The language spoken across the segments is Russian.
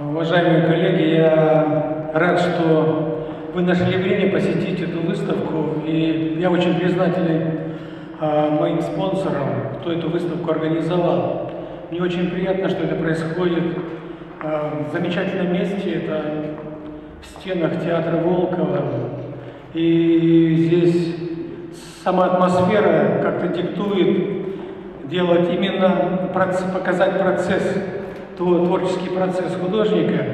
Уважаемые коллеги, я рад, что вы нашли время посетить эту выставку. И я очень признателен а, моим спонсорам, кто эту выставку организовал. Мне очень приятно, что это происходит а, в замечательном месте. Это в стенах театра Волкова. И здесь сама атмосфера как-то диктует делать именно, показать процесс творческий процесс художника.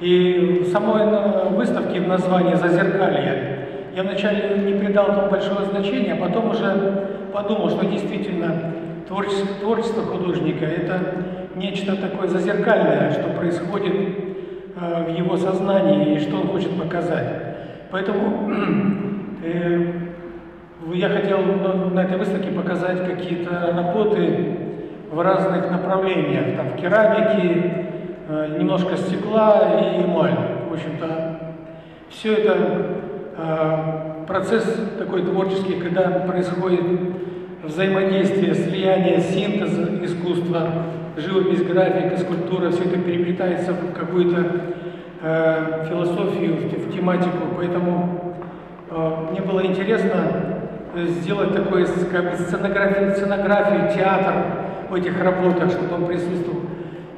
И самой выставке в названии «Зазеркалье» я вначале не придал этому большого значения, а потом уже подумал, что действительно творчество, творчество художника – это нечто такое зазеркальное, что происходит э, в его сознании и что он хочет показать. Поэтому э, я хотел на этой выставке показать какие-то работы, в разных направлениях, там в керамике, э, немножко стекла и эмаль. В общем-то, все это э, процесс такой творческий, когда происходит взаимодействие, слияние, синтез искусства, живопись, графика, скульптура, все это переплетается в какую-то э, философию, в, тематику. Поэтому мне было интересно сделать такой как бы, сценографию, сценографию, театр, в этих работах, чтобы он присутствовал.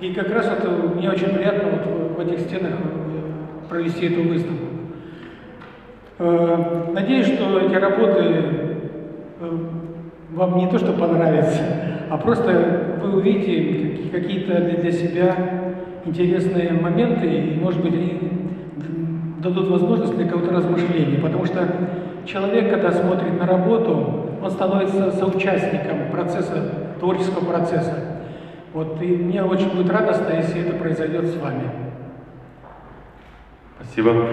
И как раз это мне очень приятно вот в этих стенах э, провести эту выставку. Э, надеюсь, что эти работы э, вам не то что понравятся, а просто вы увидите какие-то для себя интересные моменты, и, может быть, они дадут возможность для кого-то размышления. Потому что человек, когда смотрит на работу, он становится соучастником процесса, творческого процесса. Вот, и мне очень будет радостно, если это произойдет с вами. Спасибо.